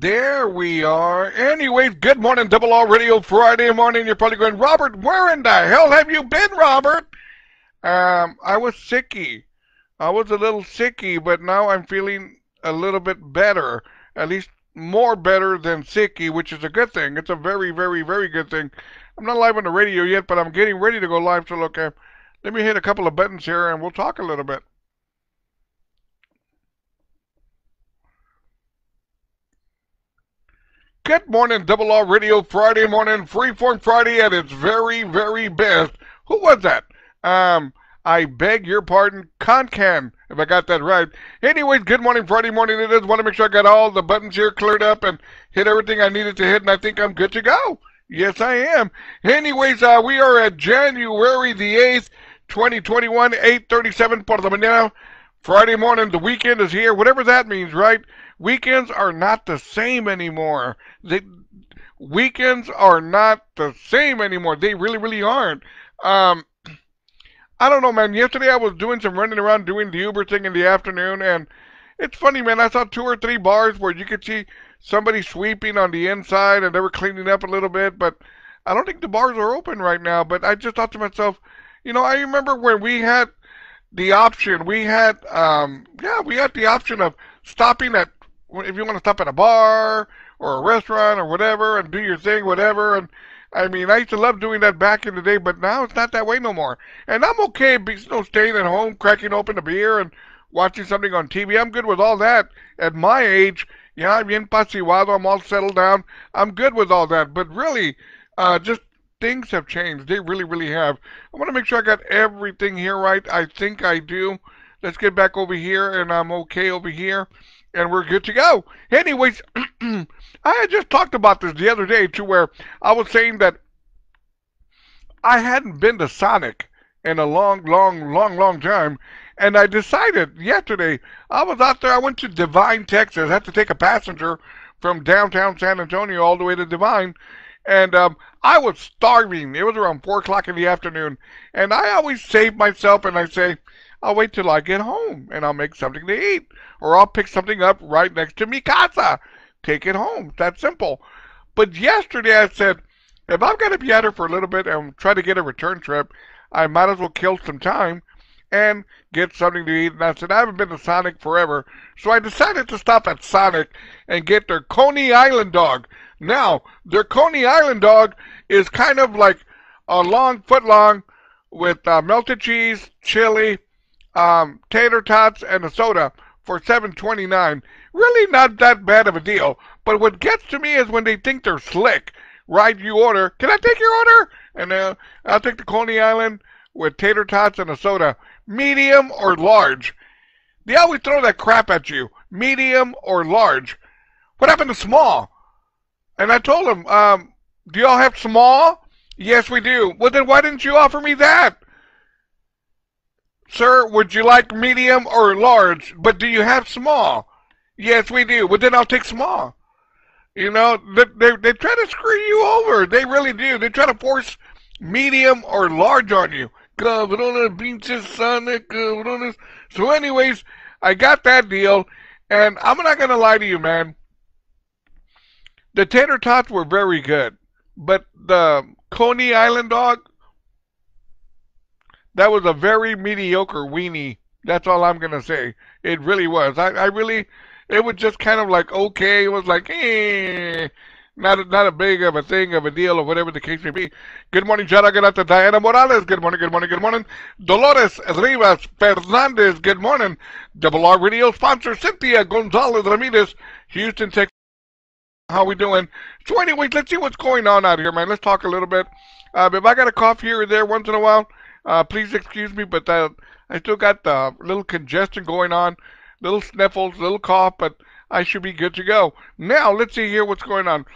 There we are. Anyway, good morning, Double R Radio Friday morning. You're probably going, Robert, where in the hell have you been, Robert? Um, I was sicky. I was a little sicky, but now I'm feeling a little bit better. At least more better than sicky, which is a good thing. It's a very, very, very good thing. I'm not live on the radio yet, but I'm getting ready to go live. So look, uh, let me hit a couple of buttons here, and we'll talk a little bit. Good morning, Double R Radio Friday morning, Freeform Friday at its very, very best. Who was that? Um, I beg your pardon, Concan, if I got that right. Anyways, good morning, Friday morning it is. Want to make sure I got all the buttons here cleared up and hit everything I needed to hit, and I think I'm good to go. Yes, I am. Anyways, uh, we are at January the 8th, 2021, 8.37 por la mañana. Friday morning, the weekend is here, whatever that means, right? Weekends are not the same anymore. They, weekends are not the same anymore. They really, really aren't. Um, I don't know, man. Yesterday I was doing some running around doing the Uber thing in the afternoon, and it's funny, man. I saw two or three bars where you could see somebody sweeping on the inside and they were cleaning up a little bit, but I don't think the bars are open right now. But I just thought to myself, you know, I remember when we had the option, we had, um, yeah, we had the option of stopping at if you want to stop at a bar or a restaurant or whatever and do your thing, whatever. And I mean, I used to love doing that back in the day, but now it's not that way no more. And I'm okay, you know, staying at home, cracking open a beer and watching something on TV. I'm good with all that. At my age, yeah, I'm in pasiwado, I'm all settled down. I'm good with all that. But really, uh, just things have changed. They really, really have. I want to make sure I got everything here right. I think I do. Let's get back over here, and I'm okay over here and we're good to go. Anyways, I had just talked about this the other day to where I was saying that I hadn't been to Sonic in a long, long, long, long time. And I decided yesterday, I was out there, I went to Devine, Texas. I had to take a passenger from downtown San Antonio all the way to Devine. And um, I was starving. It was around 4 o'clock in the afternoon. And I always save myself and I say, I'll wait till I get home and I'll make something to eat. Or I'll pick something up right next to me casa. Take it home. That's simple. But yesterday I said, if I'm going to be at her for a little bit and try to get a return trip, I might as well kill some time and get something to eat. And I said, I haven't been to Sonic forever. So I decided to stop at Sonic and get their Coney Island dog. Now, their Coney Island dog is kind of like a long foot long with uh, melted cheese, chili, um, tater tots, and a soda for seven twenty nine. Really not that bad of a deal. But what gets to me is when they think they're slick. Right, you order. Can I take your order? And uh, I'll take the Coney Island with tater tots and a soda, medium or large. They always throw that crap at you, medium or large. What happened to small? And I told them, um, do y'all have small? Yes, we do. Well, then why didn't you offer me that? Sir, would you like medium or large? But do you have small? Yes, we do. Well, then I'll take small. You know, they, they, they try to screw you over. They really do. They try to force medium or large on you. So anyways, I got that deal, and I'm not going to lie to you, man. The tater tots were very good, but the Coney Island dog, that was a very mediocre weenie. That's all I'm gonna say. It really was. I, I really, it was just kind of like okay. It was like, eh, not a, not a big of a thing of a deal or whatever the case may be. Good morning, Jara. Good afternoon, Diana Morales. Good morning, good morning, good morning. Dolores Rivas Fernandez. Good morning. Double R Radio sponsor Cynthia Gonzalez Ramirez, Houston, Texas. How we doing? So anyways, let's see what's going on out here, man. Let's talk a little bit. Uh, if I got a cough here or there once in a while, uh, please excuse me, but uh, I still got a little congestion going on, little sniffles, little cough, but I should be good to go. Now, let's see here what's going on.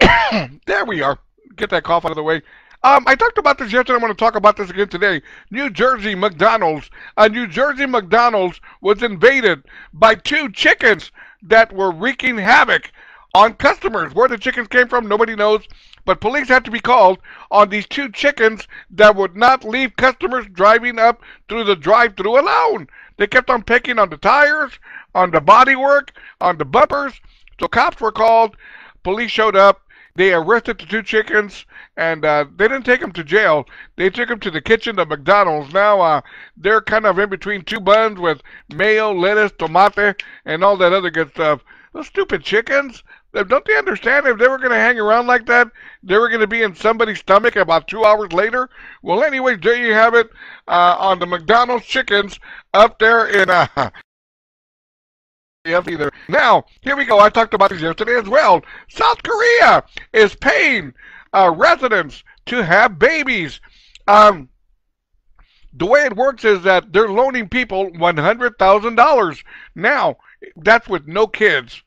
there we are. Get that cough out of the way. Um, I talked about this yesterday. I'm going to talk about this again today. New Jersey McDonald's. A New Jersey McDonald's was invaded by two chickens that were wreaking havoc on customers. Where the chickens came from, nobody knows. But police had to be called on these two chickens that would not leave customers driving up through the drive-through alone. They kept on picking on the tires, on the bodywork, on the bumpers, So cops were called, police showed up, they arrested the two chickens, and uh, they didn't take them to jail. They took them to the kitchen of McDonald's. Now uh, they're kind of in between two buns with mayo, lettuce, tomate, and all that other good stuff. Those stupid chickens. Don't they understand if they were going to hang around like that, they were going to be in somebody's stomach about two hours later? Well, anyways, there you have it uh, on the McDonald's chickens up there in uh, either. Now, here we go. I talked about this yesterday as well. South Korea is paying uh, residents to have babies. Um, the way it works is that they're loaning people $100,000. Now, that's with no kids.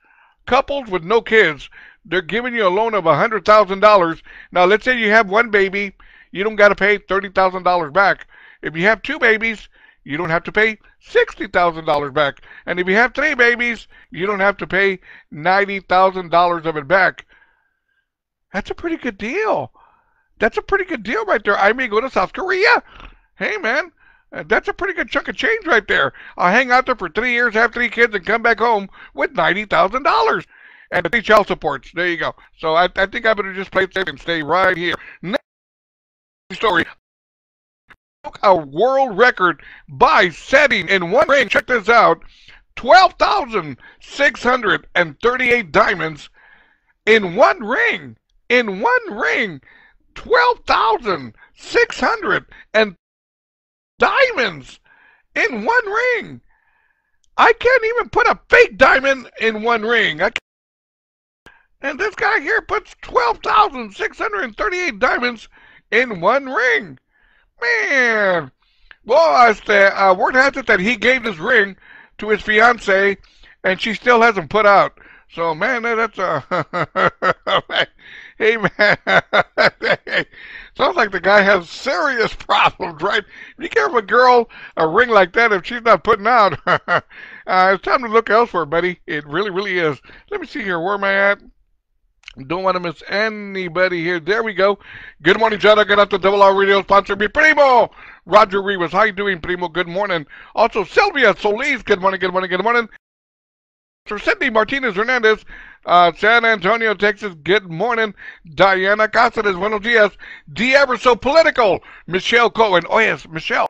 Couples with no kids, they're giving you a loan of $100,000. Now, let's say you have one baby, you don't got to pay $30,000 back. If you have two babies, you don't have to pay $60,000 back. And if you have three babies, you don't have to pay $90,000 of it back. That's a pretty good deal. That's a pretty good deal right there. I may go to South Korea. Hey, man, Uh, that's a pretty good chunk of change right there. I'll hang out there for three years, have three kids, and come back home with $90,000. And three child supports. There you go. So I, I think I better just play safe and stay right here. Next story a world record by setting in one ring. Check this out 12,638 diamonds in one ring. In one ring. 12,600 and diamonds in one ring. I can't even put a fake diamond in one ring. and this guy here puts 12,638 diamonds in one ring. Man. Well, as the uh, word has it that he gave this ring to his fiancee, and she still hasn't put out. So, man, that's a. hey, man. Sounds like the guy has serious problems, right? You give a girl a ring like that if she's not putting out. uh, it's time to look elsewhere, buddy. It really, really is. Let me see here. Where am I at? Don't want to miss anybody here. There we go. Good morning, got out the Double R Radio sponsor, me Primo. Roger Rivas. How you doing, Primo? Good morning. Also, Sylvia Solis. Good morning, good morning, good morning. Sir Cindy Martinez Hernandez, uh, San Antonio, Texas. Good morning. Diana Cáceres. Buenos dias. The ever so political. Michelle Cohen. Oh, yes, Michelle.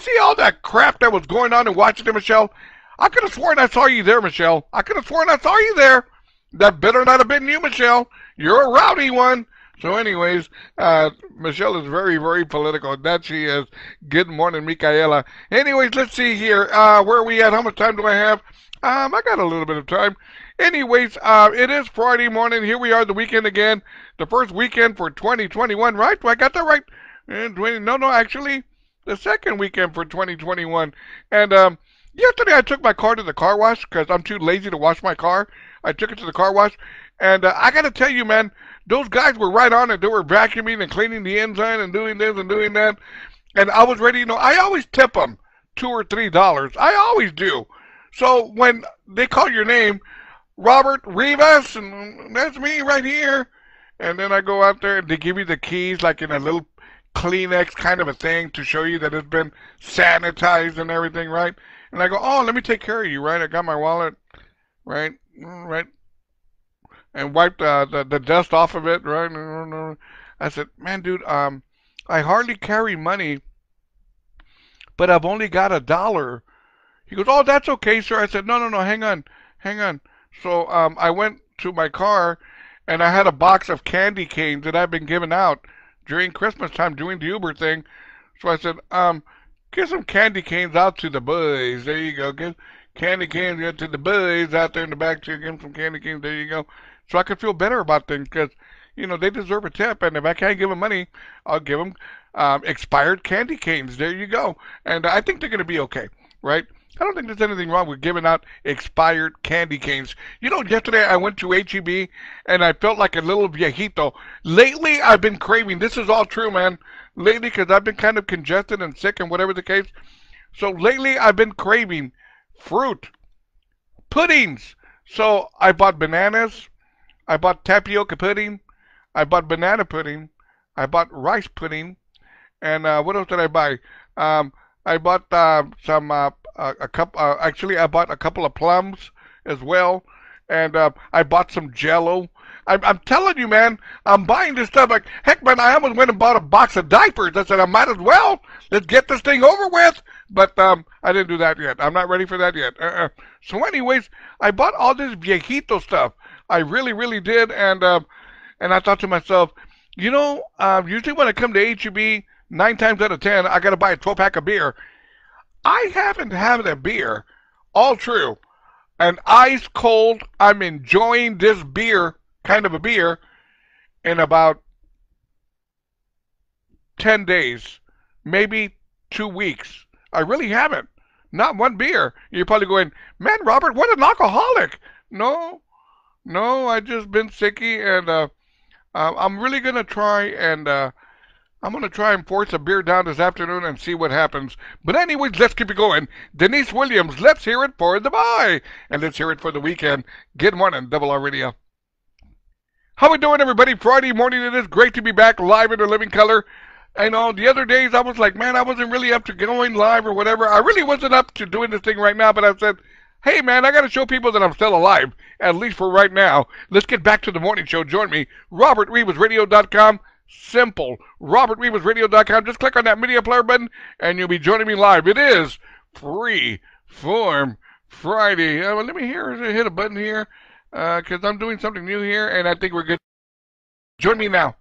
See all that crap that was going on in Washington, Michelle? I could have sworn I saw you there, Michelle. I could have sworn I saw you there. That better not have been you, Michelle. You're a rowdy one. So, anyways, uh, Michelle is very, very political. That she is. Good morning, Micaela. Anyways, let's see here. Uh, where are we at? How much time do I have? Um, I got a little bit of time. Anyways, uh, it is Friday morning. Here we are, the weekend again. The first weekend for 2021, right? Do I got that right? And 20, no, no, actually, the second weekend for 2021. And um, yesterday I took my car to the car wash because I'm too lazy to wash my car. I took it to the car wash, and uh, I got to tell you, man, those guys were right on it. They were vacuuming and cleaning the engine and doing this and doing that. And I was ready. You know, I always tip them two or three dollars. I always do. So when they call your name, Robert Rivas, and that's me right here. And then I go out there and they give you the keys like in a little Kleenex kind of a thing to show you that it's been sanitized and everything, right? And I go, oh, let me take care of you, right? I got my wallet, right? right, and wiped uh, the the dust off of it, right? I said, man, dude, um, I hardly carry money, but I've only got a dollar. He goes, oh, that's okay, sir. I said, no, no, no, hang on, hang on. So um, I went to my car, and I had a box of candy canes that I've been giving out during Christmas time doing the Uber thing. So I said, um, get some candy canes out to the boys. There you go. Get candy canes out to the boys out there in the back to give them some candy canes. There you go. So I can feel better about things because, you know, they deserve a tip. And if I can't give them money, I'll give them um, expired candy canes. There you go. And I think they're going to be okay, right? I don't think there's anything wrong with giving out expired candy canes. You know, yesterday I went to HEB and I felt like a little viejito. Lately, I've been craving. This is all true, man. Lately, because I've been kind of congested and sick and whatever the case. So lately, I've been craving fruit, puddings. So I bought bananas, I bought tapioca pudding, I bought banana pudding, I bought rice pudding, and uh, what else did I buy? Um, I bought uh, some uh, a, a couple. Uh, actually, I bought a couple of plums as well, and uh, I bought some Jello. I'm, I'm telling you, man, I'm buying this stuff. Like, heck, man, I almost went and bought a box of diapers. I said, I might as well. Let's get this thing over with. But um, I didn't do that yet. I'm not ready for that yet. Uh-uh. So, anyways, I bought all this viejito stuff. I really, really did. And uh, and I thought to myself, you know, uh, usually when I come to HEB, nine times out of ten, I got to buy a 12 pack of beer. I haven't had a beer, all true, and ice cold. I'm enjoying this beer, kind of a beer, in about 10 days, maybe two weeks. I really haven't. Not one beer. You're probably going, man, Robert, what an alcoholic. No, no, I just been sicky, and uh, uh, I'm really gonna try and uh, I'm gonna try and force a beer down this afternoon and see what happens. But anyways, let's keep it going. Deniece Williams, let's hear it for the bye, and let's hear it for the weekend. Good morning, Double R Radio. How we doing, everybody? Friday morning. It is great to be back live in the living color. I know the other days I was like, man, I wasn't really up to going live or whatever. I really wasn't up to doing this thing right now, but I said, hey, man, I got to show people that I'm still alive, at least for right now. Let's get back to the morning show. Join me, RobertRivasRadio.com. Simple. RobertRivasRadio.com. Just click on that media player button, and you'll be joining me live. It is free form Friday. Uh, well, let me hear, hit a button here, because uh, I'm doing something new here, and I think we're good. Join me now.